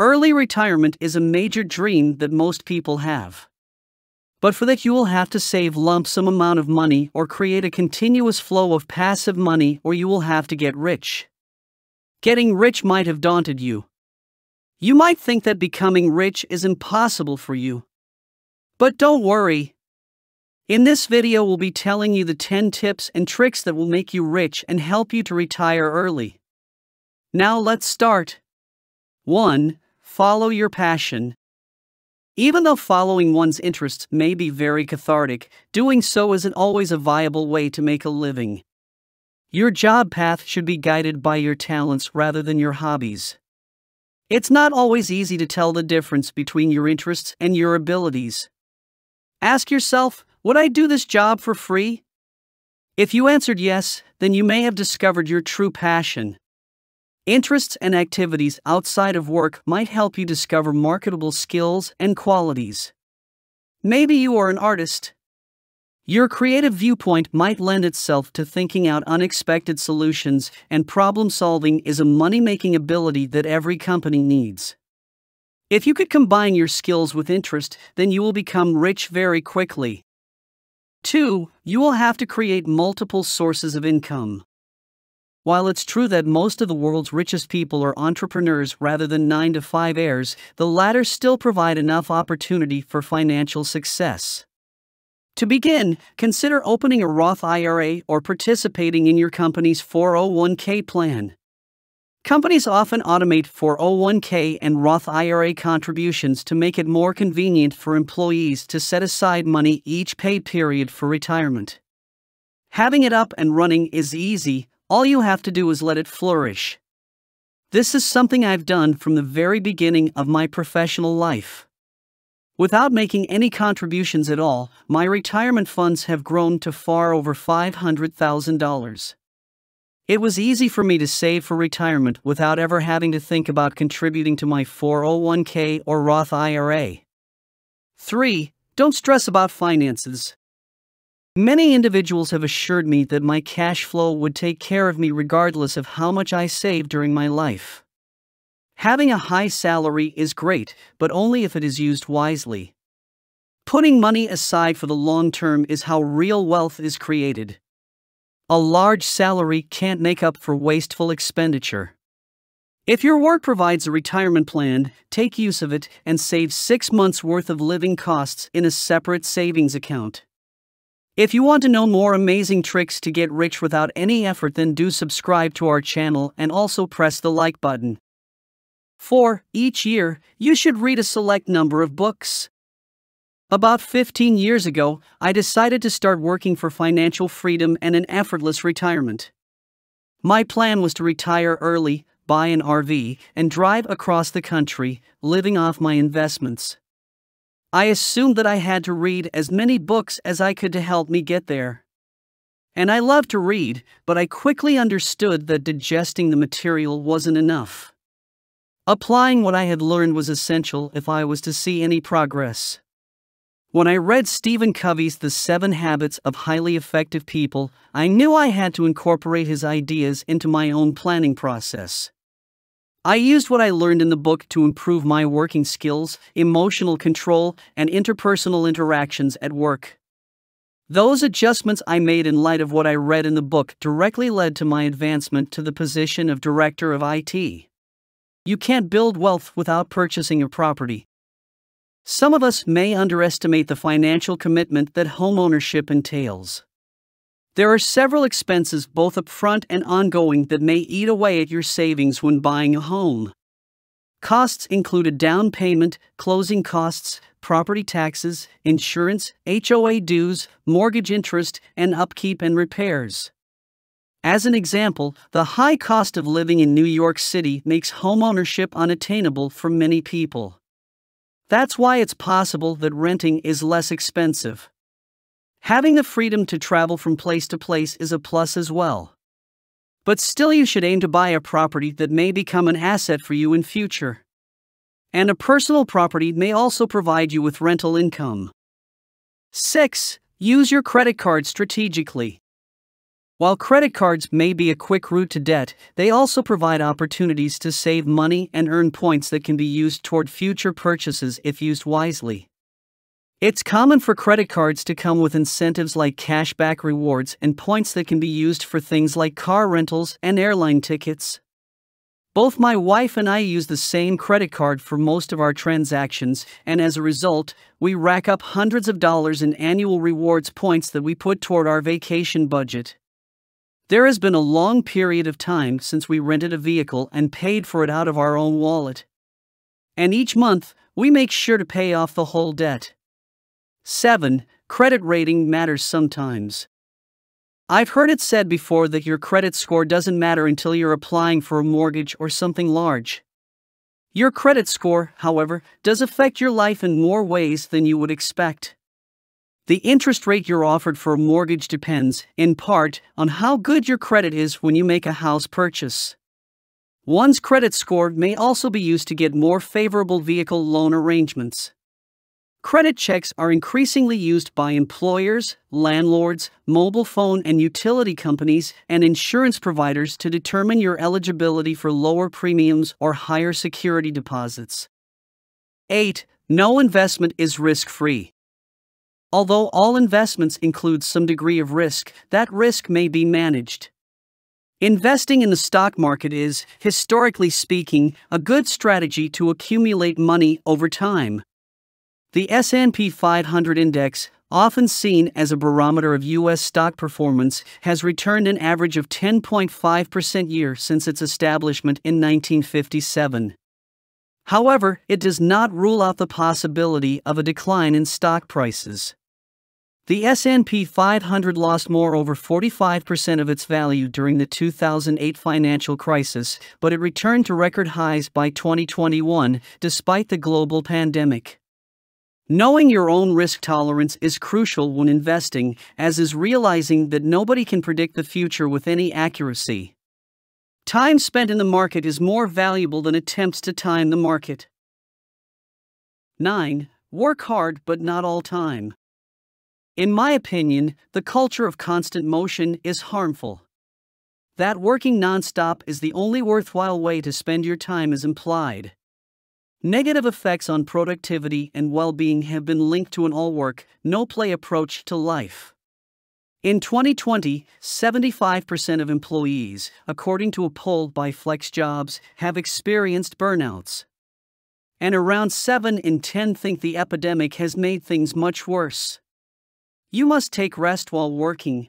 Early retirement is a major dream that most people have. But for that, you will have to save lump sum amount of money or create a continuous flow of passive money, or you will have to get rich. Getting rich might have daunted you. You might think that becoming rich is impossible for you. But don't worry. In this video, we'll be telling you the 10 tips and tricks that will make you rich and help you to retire early. Now let's start. 1. Follow your passion. Even though following one's interests may be very cathartic, doing so isn't always a viable way to make a living. Your job path should be guided by your talents rather than your hobbies. It's not always easy to tell the difference between your interests and your abilities. Ask yourself, would I do this job for free? If you answered yes, then you may have discovered your true passion. Interests and activities outside of work might help you discover marketable skills and qualities. Maybe you are an artist. Your creative viewpoint might lend itself to thinking out unexpected solutions, and problem solving is a money making ability that every company needs. If you could combine your skills with interest, then you will become rich very quickly. 2. You will have to create multiple sources of income. While it's true that most of the world's richest people are entrepreneurs rather than 9 to 5 heirs, the latter still provide enough opportunity for financial success. To begin, consider opening a Roth IRA or participating in your company's 401k plan. Companies often automate 401k and Roth IRA contributions to make it more convenient for employees to set aside money each pay period for retirement. Having it up and running is easy, all you have to do is let it flourish. This is something I've done from the very beginning of my professional life. Without making any contributions at all, my retirement funds have grown to far over $500,000. It was easy for me to save for retirement without ever having to think about contributing to my 401k or Roth IRA. 3. Don't stress about finances. Many individuals have assured me that my cash flow would take care of me regardless of how much I save during my life. Having a high salary is great, but only if it is used wisely. Putting money aside for the long term is how real wealth is created. A large salary can't make up for wasteful expenditure. If your work provides a retirement plan, take use of it and save six months' worth of living costs in a separate savings account. If you want to know more amazing tricks to get rich without any effort, then do subscribe to our channel and also press the like button. 4. Each year, you should read a select number of books. About 15 years ago, I decided to start working for financial freedom and an effortless retirement. My plan was to retire early, buy an RV, and drive across the country, living off my investments. I assumed that I had to read as many books as I could to help me get there. And I love to read, but I quickly understood that digesting the material wasn't enough. Applying what I had learned was essential if I was to see any progress. When I read Stephen Covey's The Seven Habits of Highly Effective People, I knew I had to incorporate his ideas into my own planning process. I used what I learned in the book to improve my working skills, emotional control, and interpersonal interactions at work. Those adjustments I made in light of what I read in the book directly led to my advancement to the position of Director of IT. You can't build wealth without purchasing a property. Some of us may underestimate the financial commitment that homeownership entails. There are several expenses, both upfront and ongoing, that may eat away at your savings when buying a home. Costs include a down payment, closing costs, property taxes, insurance, HOA dues, mortgage interest, and upkeep and repairs. As an example, the high cost of living in New York City makes homeownership unattainable for many people. That's why it's possible that renting is less expensive. Having the freedom to travel from place to place is a plus as well. But still, you should aim to buy a property that may become an asset for you in future. And a personal property may also provide you with rental income. 6. Use your credit card strategically. While credit cards may be a quick route to debt, they also provide opportunities to save money and earn points that can be used toward future purchases if used wisely. It's common for credit cards to come with incentives like cashback rewards and points that can be used for things like car rentals and airline tickets. Both my wife and I use the same credit card for most of our transactions, and as a result, we rack up hundreds of dollars in annual rewards points that we put toward our vacation budget. There has been a long period of time since we rented a vehicle and paid for it out of our own wallet. And each month, we make sure to pay off the whole debt. 7. Credit rating matters sometimes. I've heard it said before that your credit score doesn't matter until you're applying for a mortgage or something large. Your credit score, however, does affect your life in more ways than you would expect. The interest rate you're offered for a mortgage depends, in part, on how good your credit is when you make a house purchase. One's credit score may also be used to get more favorable vehicle loan arrangements. Credit checks are increasingly used by employers, landlords, mobile phone and utility companies, and insurance providers to determine your eligibility for lower premiums or higher security deposits. 8. No investment is risk free. Although all investments include some degree of risk, that risk may be managed. Investing in the stock market is, historically speaking, a good strategy to accumulate money over time. The S&P 500 index, often seen as a barometer of US stock performance, has returned an average of 10.5% year since its establishment in 1957. However, it does not rule out the possibility of a decline in stock prices. The S&P 500 lost more over 45% of its value during the 2008 financial crisis, but it returned to record highs by 2021 despite the global pandemic. Knowing your own risk tolerance is crucial when investing, as is realizing that nobody can predict the future with any accuracy. Time spent in the market is more valuable than attempts to time the market. 9. Work hard but not all time. In my opinion, the culture of constant motion is harmful. That working nonstop is the only worthwhile way to spend your time is implied. Negative effects on productivity and well being have been linked to an all work, no play approach to life. In 2020, 75% of employees, according to a poll by FlexJobs, have experienced burnouts. And around 7 in 10 think the epidemic has made things much worse. You must take rest while working.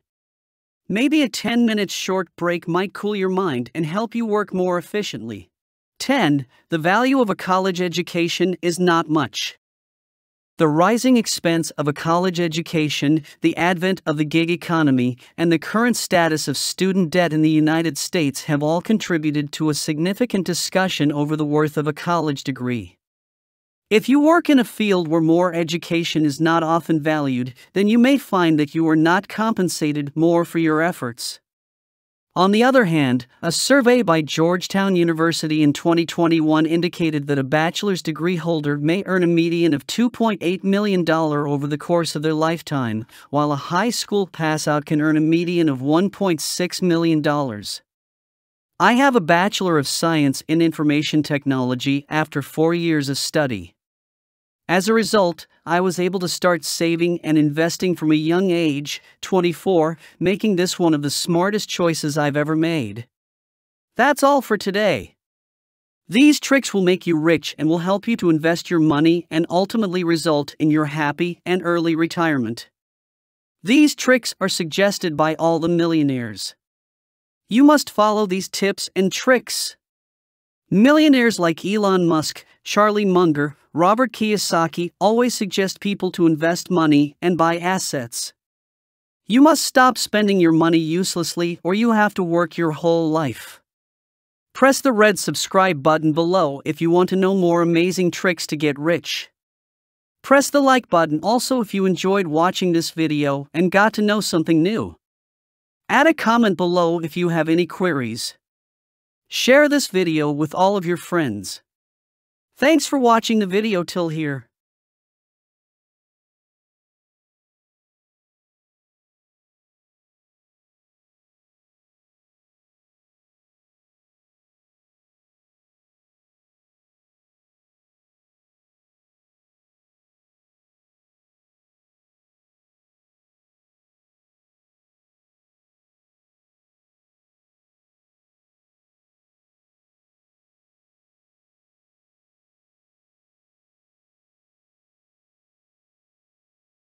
Maybe a 10 minute short break might cool your mind and help you work more efficiently. 10. The value of a college education is not much. The rising expense of a college education, the advent of the gig economy, and the current status of student debt in the United States have all contributed to a significant discussion over the worth of a college degree. If you work in a field where more education is not often valued, then you may find that you are not compensated more for your efforts. On the other hand, a survey by Georgetown University in 2021 indicated that a bachelor's degree holder may earn a median of $2.8 million over the course of their lifetime, while a high school passout can earn a median of $1.6 million. I have a Bachelor of Science in Information Technology after four years of study. As a result, I was able to start saving and investing from a young age, 24, making this one of the smartest choices I've ever made. That's all for today. These tricks will make you rich and will help you to invest your money and ultimately result in your happy and early retirement. These tricks are suggested by all the millionaires. You must follow these tips and tricks. Millionaires like Elon Musk, Charlie Munger, Robert Kiyosaki always suggest people to invest money and buy assets. You must stop spending your money uselessly or you have to work your whole life. Press the red subscribe button below if you want to know more amazing tricks to get rich. Press the like button also if you enjoyed watching this video and got to know something new. Add a comment below if you have any queries. Share this video with all of your friends. Thanks for watching the video till here.